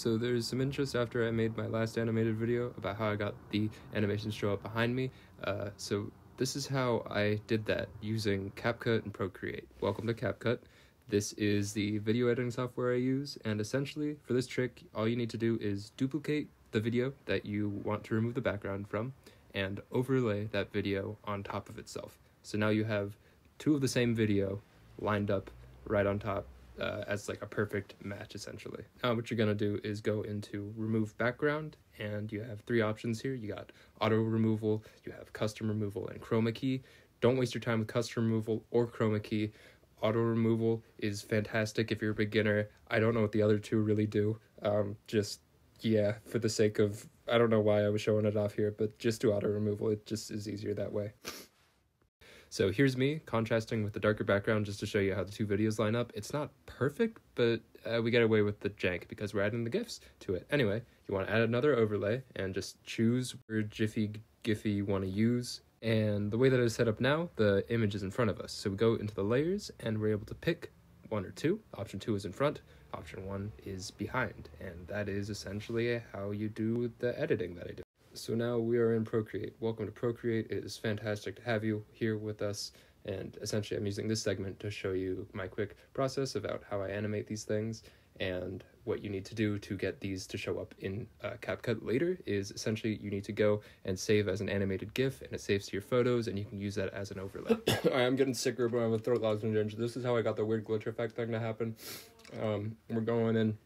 so there's some interest after I made my last animated video about how I got the animation show up behind me. Uh, so this is how I did that using CapCut and Procreate. Welcome to CapCut. This is the video editing software I use, and essentially for this trick, all you need to do is duplicate the video that you want to remove the background from and overlay that video on top of itself. So now you have two of the same video lined up right on top uh, as like a perfect match essentially. Now what you're gonna do is go into remove background and you have three options here. You got auto removal, you have custom removal, and chroma key. Don't waste your time with custom removal or chroma key. Auto removal is fantastic if you're a beginner. I don't know what the other two really do. Um, just yeah, for the sake of I don't know why I was showing it off here, but just do auto removal. It just is easier that way. So here's me contrasting with the darker background just to show you how the two videos line up. It's not perfect, but uh, we get away with the jank because we're adding the GIFs to it. Anyway, you want to add another overlay and just choose where Jiffy Giphy you want to use. And the way that it is set up now, the image is in front of us. So we go into the layers and we're able to pick one or two. Option two is in front, option one is behind. And that is essentially how you do the editing that I do. So now we are in Procreate. Welcome to Procreate. It is fantastic to have you here with us. And essentially, I'm using this segment to show you my quick process about how I animate these things and what you need to do to get these to show up in uh, CapCut later is essentially you need to go and save as an animated GIF, and it saves to your photos, and you can use that as an overlay. I'm getting sicker, but I'm a throat lozenge. This is how I got the weird glitch effect thing to happen. Um, we're going in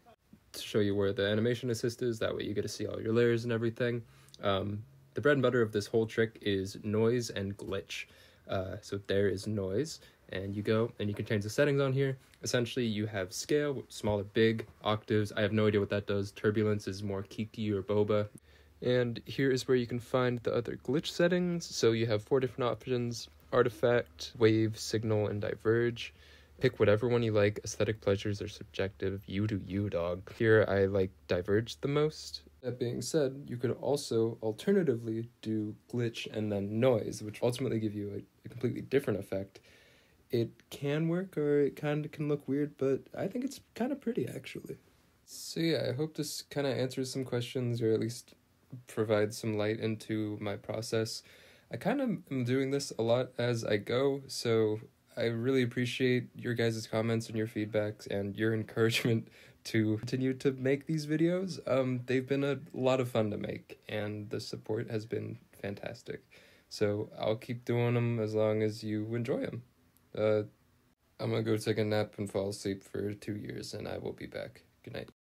show you where the animation assist is. That way, you get to see all your layers and everything. Um, the bread and butter of this whole trick is noise and glitch. Uh, so there is noise, and you go and you can change the settings on here. Essentially, you have scale, small or big, octaves. I have no idea what that does. Turbulence is more kiki or bouba. And here is where you can find the other glitch settings. So you have four different options artifact, wave, signal, and diverge. Pick whatever one you like. Aesthetic pleasures are subjective. You do you, dog. Here I like diverge the most. That being said, you could also alternatively do glitch and then noise, which ultimately give you a, a completely different effect. It can work or it kind of can look weird, but I think it's kind of pretty actually. So yeah, I hope this kind of answers some questions or at least provides some light into my process. I kind of am doing this a lot as I go, so I really appreciate your guys' comments and your feedbacks and your encouragement to continue to make these videos. Um, they've been a lot of fun to make, and the support has been fantastic. So I'll keep doing them as long as you enjoy them. Uh, I'm gonna go take a nap and fall asleep for two years, and I will be back. Good night.